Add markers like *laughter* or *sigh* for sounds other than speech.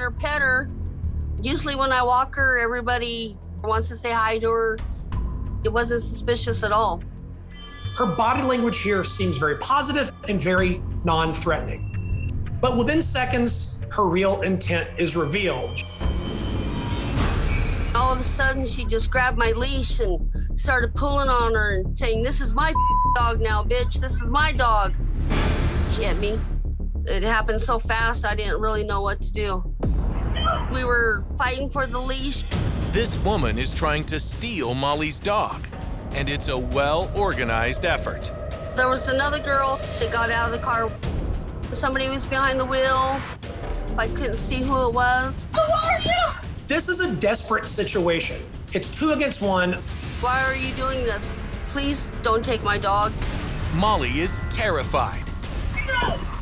her, pet her. Usually, when I walk her, everybody wants to say hi to her. It wasn't suspicious at all. Her body language here seems very positive and very non threatening. But within seconds, her real intent is revealed. All of a sudden, she just grabbed my leash and started pulling on her and saying, This is my *laughs* dog now, bitch. This is my dog. She hit me. It happened so fast, I didn't really know what to do. We were fighting for the leash. This woman is trying to steal Molly's dog, and it's a well organized effort. There was another girl that got out of the car. Somebody was behind the wheel. I couldn't see who it was. Who are you? This is a desperate situation. It's two against one. Why are you doing this? Please don't take my dog. Molly is terrified. No! Steven!